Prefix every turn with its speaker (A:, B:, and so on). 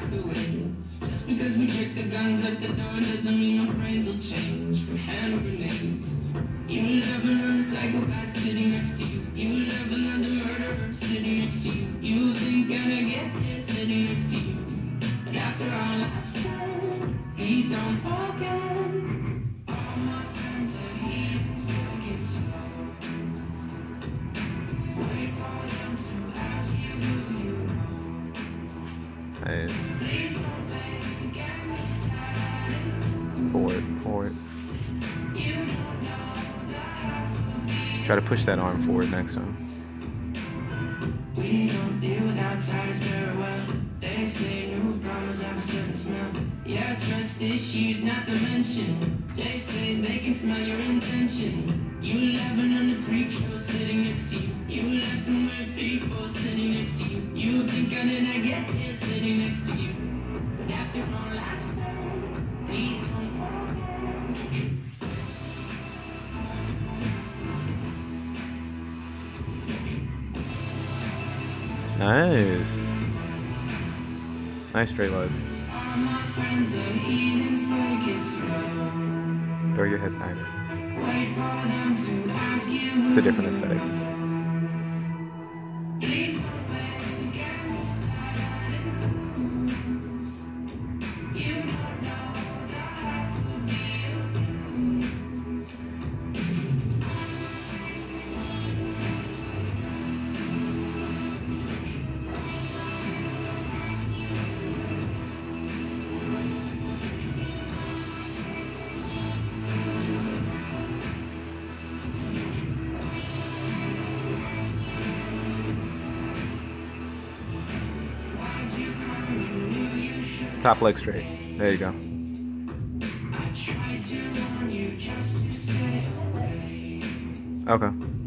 A: Docked away. Just because we check the guns at the door doesn't mean our brains will change from hand grenades. You love another psychopath sitting next to you. you never love another murderer sitting next to you. You think
B: Nice. Forward, forward. Try to push that arm forward next time.
A: Yeah, trust issues not to mention. They say they can smell your intentions. You laughing on the freak show sitting next to you. You left some weird people sitting next to you. You think I did not get here sitting next to you. But after all I've said, please don't forget.
B: Nice. Nice straight load. Throw your head back. It's a different aesthetic. Top leg straight. There you go. Okay.